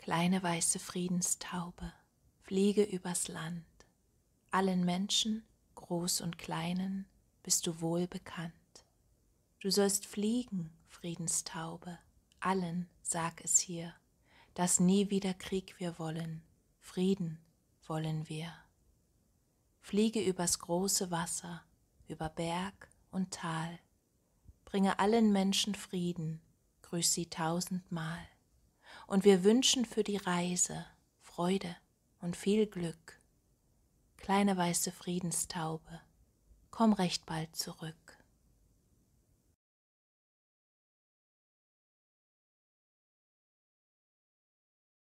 Kleine weiße Friedenstaube, fliege übers Land. Allen Menschen, groß und kleinen, bist du wohl bekannt. Du sollst fliegen, Friedenstaube, allen sag es hier, dass nie wieder Krieg wir wollen, Frieden wollen wir. Fliege übers große Wasser, über Berg und Tal, bringe allen Menschen Frieden, grüß sie tausendmal und wir wünschen für die Reise Freude und viel Glück. Kleine weiße Friedenstaube, komm recht bald zurück.